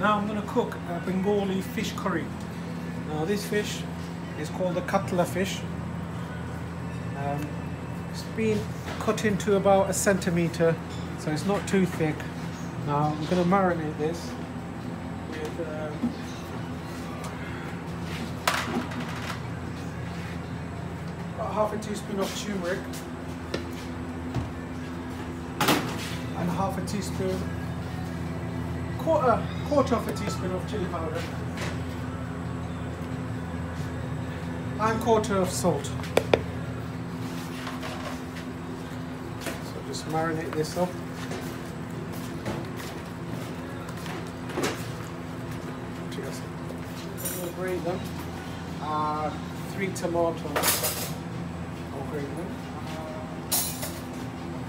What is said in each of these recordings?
Now I'm going to cook a Bengali fish curry. Now this fish is called the Katla fish. Um, it's been cut into about a centimeter, so it's not too thick. Now I'm going to marinate this with um, about half a teaspoon of turmeric and half a teaspoon, quarter, quarter of a teaspoon of chili powder and quarter of salt. So just marinate this up. Cheers. We'll grate them. Uh, three tomatoes. I'll grate them.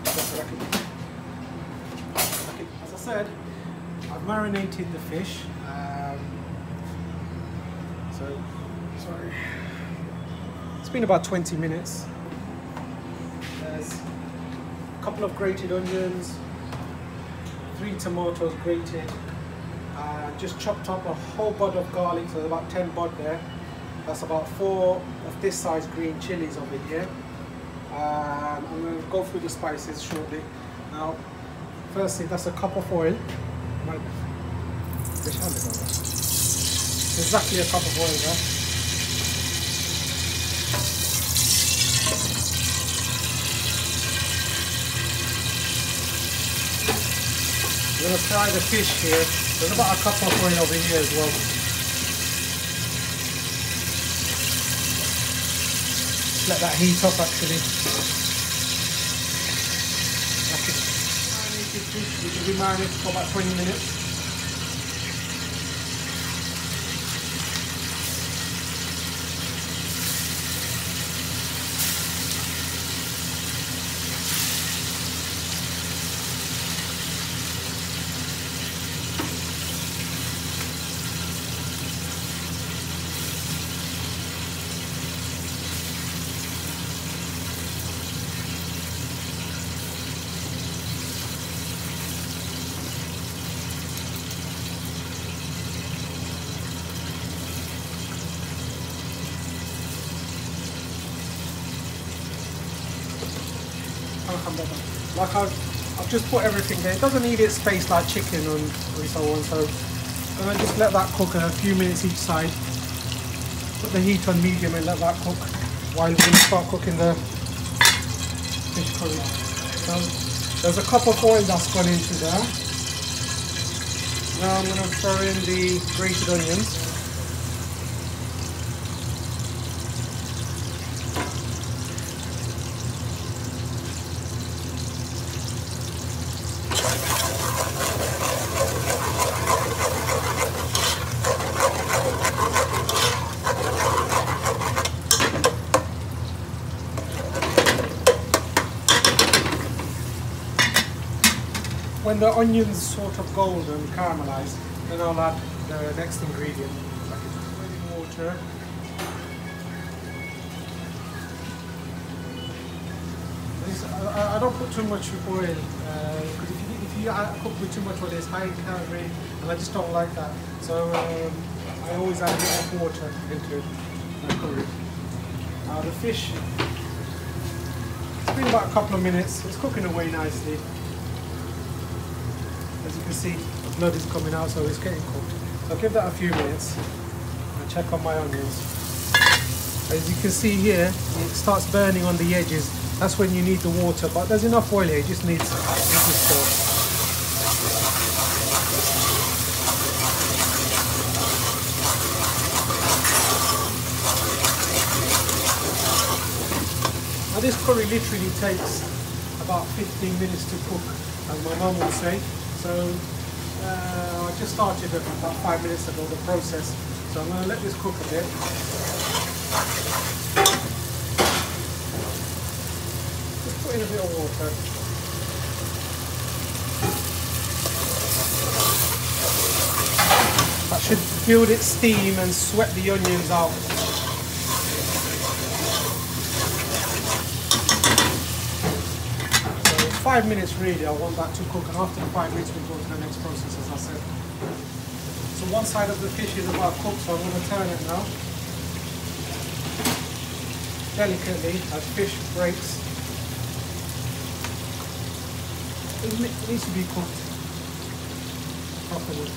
Just like it. Okay, as I said, I've marinated the fish. Um, so, sorry. It's been about 20 minutes. There's a couple of grated onions, three tomatoes grated, uh, just chopped up a whole bud of garlic, so there's about 10 bud there. That's about four of this size green chilies over here. Um, I'm going to go through the spices shortly. Now, firstly, that's a cup of oil. My- Which hand is that? Exactly a cup of oil there. I'm going to fry the fish here. There's about a cup of oil over here as well. Let that heat up actually. Okay. Marinated fish, which will be marinated for about 20 minutes. Alhamdulillah. Like I've, I've just put everything there. It doesn't need its space like chicken and, and so on. So I'm gonna just let that cook a few minutes each side. Put the heat on medium and let that cook while gonna start cooking the fish curry. So there's a cup of oil that's gone into there. Now I'm gonna throw in the grated onions. When the onions sort of golden caramelized, then I'll add the next ingredient, like boiling water. I, don't put too much oil because if you if you cook with too much oil, it's high in calorie, and I just don't like that. So um, I always add a bit of water into the curry. Now the fish, it's been about a couple of minutes. It's cooking away nicely. As you can see, the blood is coming out, so it's getting cooked. So I'll give that a few minutes and check on my onions. As you can see here, it starts burning on the edges. That's when you need the water, but there's enough oil here, it just needs, needs salt. Now this curry literally takes about 15 minutes to cook, as my mum would say. So uh, I just started about five minutes ago, the process. So I'm going to let this cook a bit. Just put in a bit of water. That should build its steam and sweat the onions out. Five minutes really, I want that to cook and after the five minutes we go to the next process as I said. So one side of the fish is about cooked, so I'm going to turn it now. Delicately, as fish breaks. It needs to be cooked properly.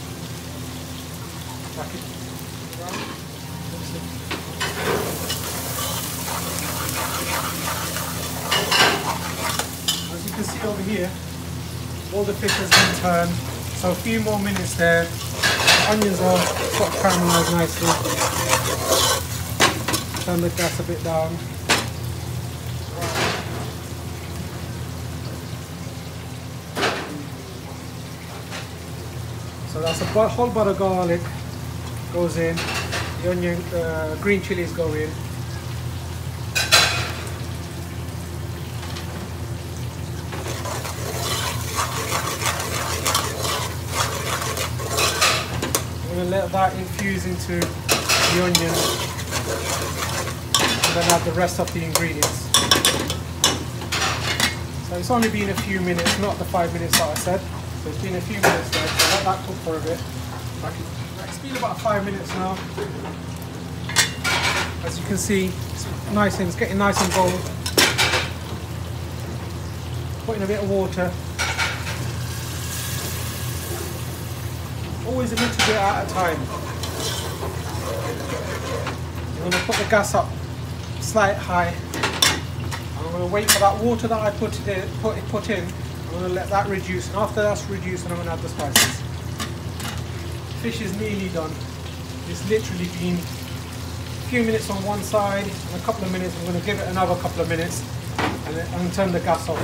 Back it As can see over here, all the fish has been turned. So a few more minutes there. Onions are sort of caramelized nicely. Turn the gas a bit down. So that's a whole butter garlic goes in. The onion, uh, green chilies go in. To let that infuse into the onion and then add the rest of the ingredients. So it's only been a few minutes, not the five minutes that I said. So it's been a few minutes there, so let that cook for a bit. It's been about five minutes now. As you can see, it's nice and it's getting nice and gold. Put in a bit of water. Always a little bit at a time. I'm going to put the gas up slight high. I'm going to wait for that water that I put, it in, put, it put in. I'm going to let that reduce. And after that's reduced, I'm going to add the spices. Fish is nearly done. It's literally been a few minutes on one side and a couple of minutes. I'm going to give it another couple of minutes and then and turn the gas off.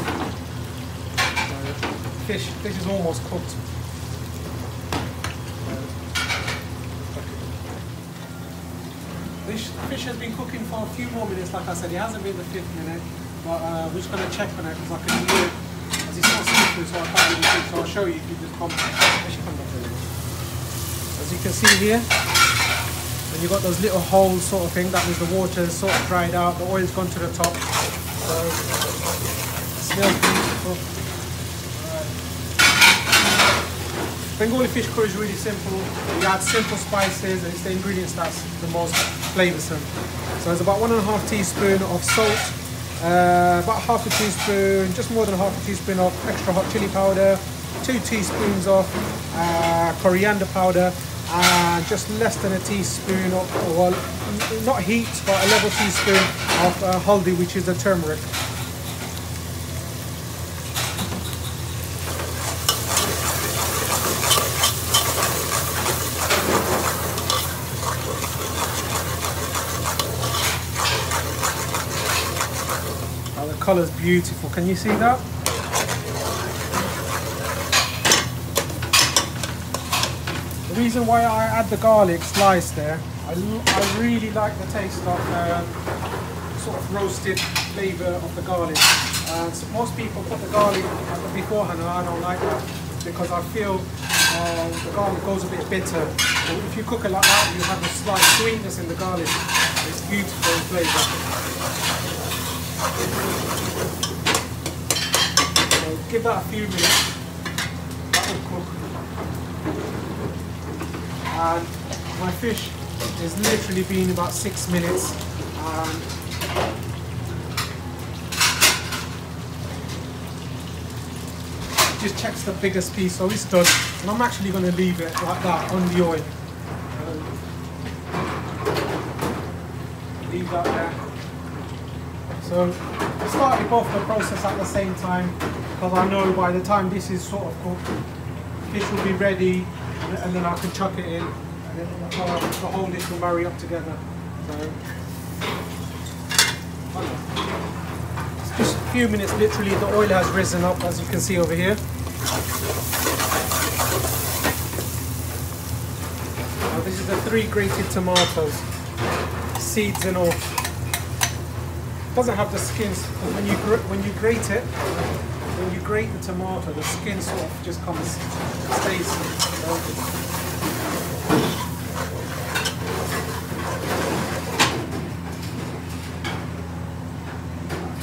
So fish, fish is almost cooked. Fish, fish has been cooking for a few more minutes, like I said, it hasn't been the fifth minute, but uh, we're just going to check on it because I can hear it as it's not see so I can't really see, so I'll show you if you just come. As you can see here, when you've got those little holes sort of thing, that means the water is sort of dried out, the oil's gone to the top. So, smells beautiful. Bengali fish curry is really simple. We add simple spices and it's the ingredients that's the most flavoursome. So it's about one and a half teaspoon of salt, uh, about half a teaspoon, just more than half a teaspoon of extra hot chili powder, two teaspoons of uh, coriander powder, and just less than a teaspoon of, well, not heat, but a level teaspoon of uh, haldi, which is the turmeric. Colour's beautiful. Can you see that? The reason why I add the garlic sliced there, I, I really like the taste of uh, sort of roasted flavour of the garlic. Uh, so most people put the garlic beforehand and I don't like that because I feel uh, the garlic goes a bit bitter. But if you cook it like that, you have a slight sweetness in the garlic. It's beautiful flavour. Give that a few minutes. That will cook. And my fish has literally been about six minutes. And just checks the biggest piece, so it's done. And I'm actually going to leave it like that on the oil. Um, leave that there. So started both the process at the same time because I know by the time this is sort of cooked, fish will be ready and, then I can chuck it in and then the whole, dish will marry up together. So just a few minutes literally the oil has risen up as you can see over here. Now this is the three grated tomatoes, seeds and all doesn't have the skins when you when you grate it, when you grate the tomato, the skin sort of just comes stays.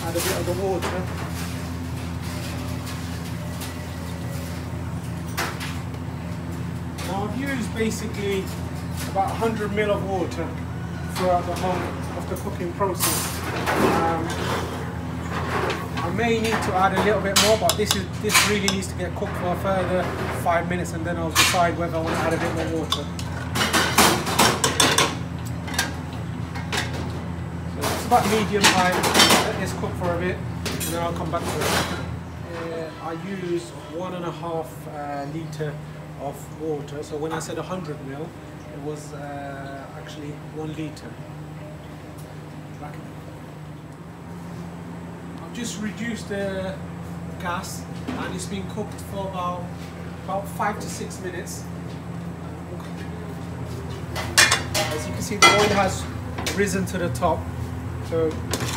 Add a bit of the water. Now I've used basically about 100 ml of water throughout the whole of the cooking process. Um, I may need to add a little bit more, but this is this really needs to get cooked for a further five minutes, and then I'll decide whether I want to add a bit more water. So it's about medium high. Let this cook for a bit, and then I'll come back to it. Uh, I use one and a half uh, liter of water. So when I said 100 mil, it was uh, actually one liter. I've just reduced the gas and it's been cooked for about about five to six minutes. As you can see, the oil has risen to the top, so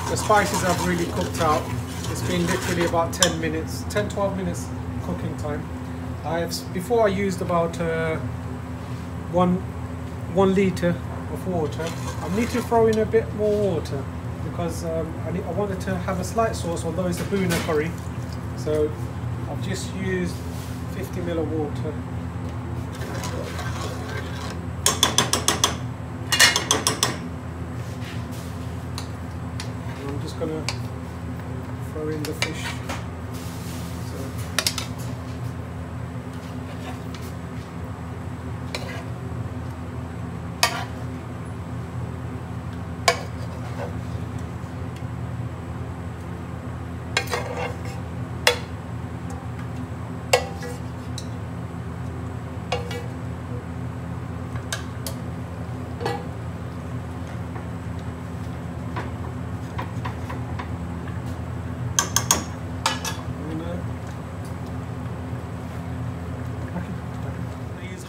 the spices have really cooked out. It's been literally about 10 minutes, 10 12 minutes cooking time. I have before I used about uh, one one liter of water. I need to throw in a bit more water because um, I, need, I wanted to have a slight sauce, although it's a bhuna curry. So I've just used 50 ml of water. And I'm just gonna throw in the fish.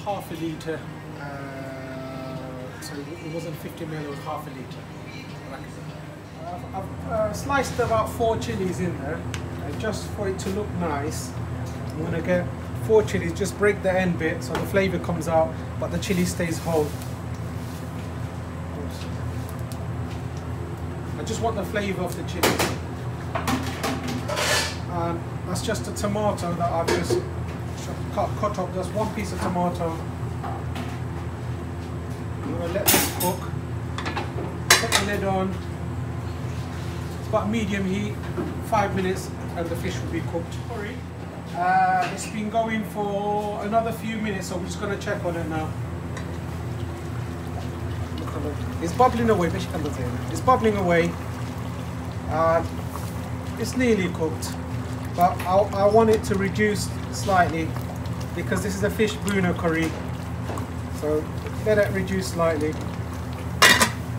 half a litre, uh, so it wasn't 50 ml, it was half a litre. I've, uh, sliced about four chilies in there, uh, just for it to look nice. I'm to get four chilies, just break the end bit so the flavour comes out, but the chili stays whole. I just want the flavour of the chili. And that's just a tomato that I've just cut, cut up just one piece of tomato. I'm going to let this cook. Put the lid on. It's about medium heat, five minutes, and the fish will be cooked. Sorry. Uh, it's been going for another few minutes, so we're just going to check on it now. It's bubbling away. It's bubbling away. Uh, it's nearly cooked, but I, I want it to reduce slightly because this is a fish bhuna curry. So let it reduce slightly.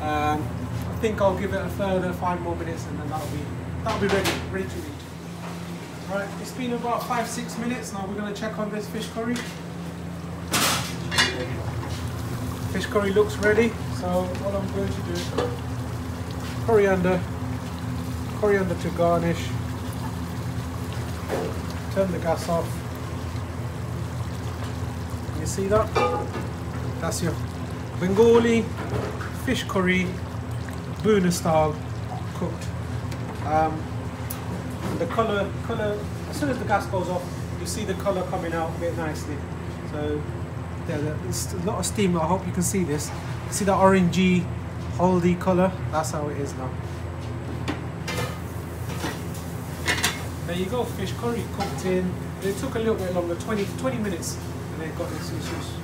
Um, think I'll give it a further five more minutes and then that'll be that'll be ready, ready to eat. Right, it's been about five, six minutes. Now we're gonna check on this fish curry. Fish curry looks ready, so what I'm going to do, coriander, coriander to garnish, turn the gas off, you see that? That's your Bengali fish curry, Bhuna style, cooked. Um, the colour, colour, as soon as the gas goes off, you see the colour coming out a bit nicely. So yeah, there's a lot of steam. I hope you can see this. See the orangey, haldi colour? That's how it is now. There you go, fish curry cooked in. It took a little bit longer, 20, 20 minutes and they've got this issues.